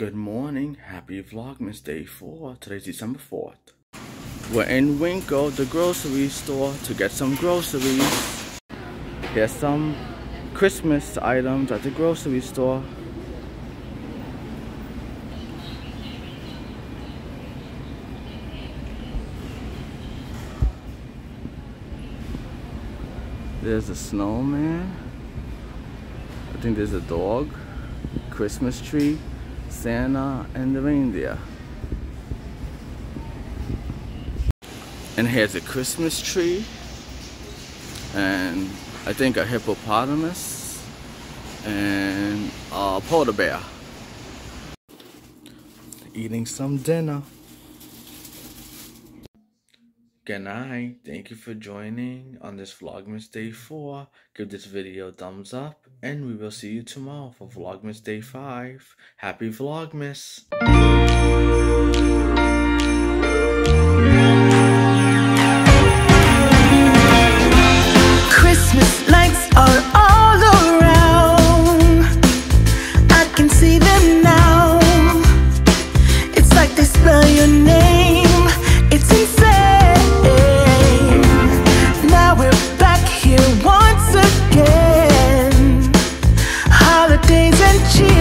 Good morning, happy Vlogmas Day 4. Today's December 4th. We're in WinCo, the grocery store, to get some groceries. Here's some Christmas items at the grocery store. There's a snowman. I think there's a dog, Christmas tree, Santa, and the reindeer. And here's a Christmas tree, and I think a hippopotamus, and a polar bear. Eating some dinner. Good night. Thank you for joining on this Vlogmas Day 4. Give this video a thumbs up and we will see you tomorrow for Vlogmas Day 5. Happy Vlogmas! te